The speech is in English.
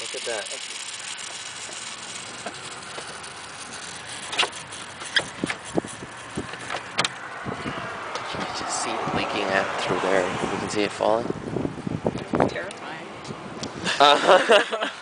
Look at that. You can just see it leaking out through there. You can see it falling. Terrifying. Uh